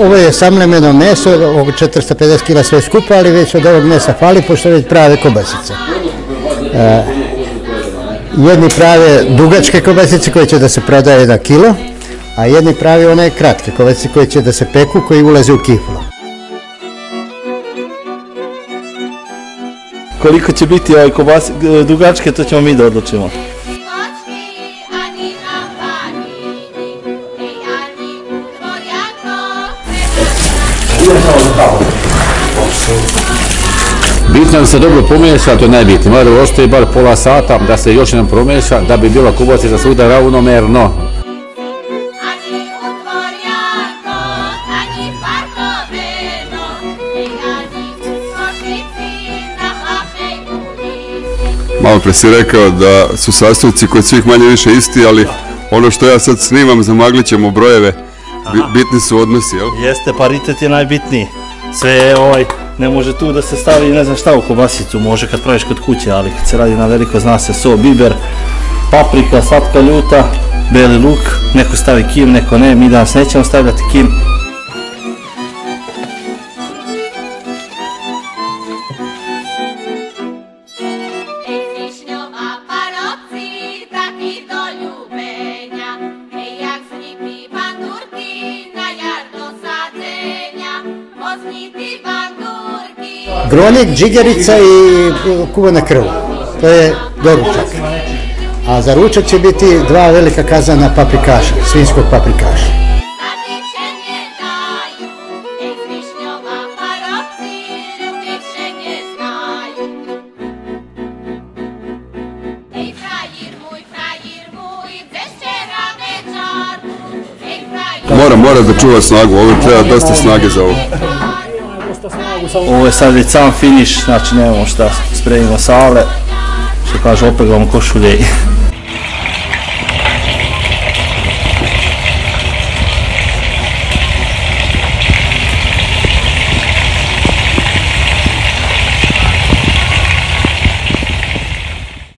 Ovo je samlemeno meso, oko 450 kg sve skupa, ali već od ovog mesa fali, pošto već prave kobasice. E, jedni prave dugačke kobasice koje će da se prodaje na kilo, a jedni pravi one kratke kobasice koje će da se peku, koji ulaze u kiflu. Koliko će biti ovaj kobas, dugačke, to ćemo mi da odlučimo. Bitno je da se dobro pomiješa, to je najbitnije. Mora ostaje bar pola sata da se još jedan promiješa da bi bila kubacica svuda ravnomerno. Malo pre si rekao da su sastavci kod svih manje više isti, ali ono što ja sad snimam, zamaglit ćemo brojeve. Bi- bitni su odnosi, jel? Jeste, paritet je najbitniji. Sve je ovaj, ne može tu da se stavi ne znam šta u kobasicu, može kad praviš kod kuće, ali kad se radi na veliko zna se so, biber, paprika, slatka ljuta, beli luk, neko stavi kim, neko ne, mi danas nećemo stavljati kim. Gronik, džigerica i kuvana krv. To je doručak. A za ručak će biti dva velika kazana paprikaša, svinjskog paprikaša. Mora, mora da čuva snagu, ovo treba dosta snage za ovo. Ovo je sad već sam finish, znači nemamo šta, spremimo sale, što kaže opeglamo košulje. i